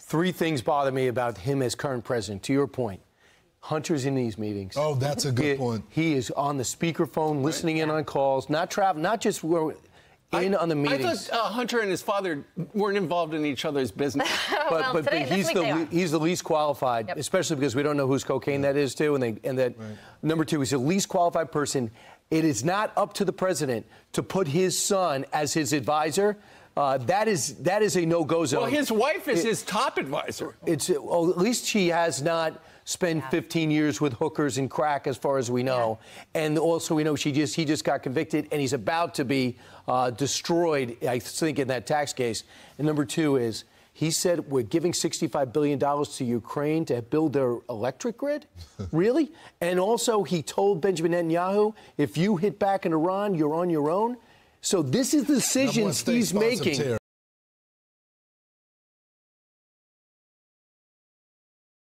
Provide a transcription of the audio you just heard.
Three things bother me about him as current president. To your point, Hunter's in these meetings. Oh, that's a good he, point. He is on the speakerphone, listening in on calls, not travel, not just in I, on the meetings. I thought uh, Hunter and his father weren't involved in each other's business. but, well, but, today, but he's the le- he's the least qualified, Yep. especially because we don't know whose cocaine that is too, and they and that number two, he's the least qualified person. It is not up to the president to put his son as his advisor. Uh, that is that is a no-go zone. well, his wife is his top advisor. it's well, at least she has not spent 15 years with hookers and crack, as far as we know. And also, we know she just he just got convicted, and he's about to be uh, destroyed. I think in that tax case. And number two is. He said we're giving $65 billion to Ukraine to build their electric grid? really? And also, he told Benjamin Netanyahu, if you hit back in Iran, you're on your own. So, this is the decisions he's making.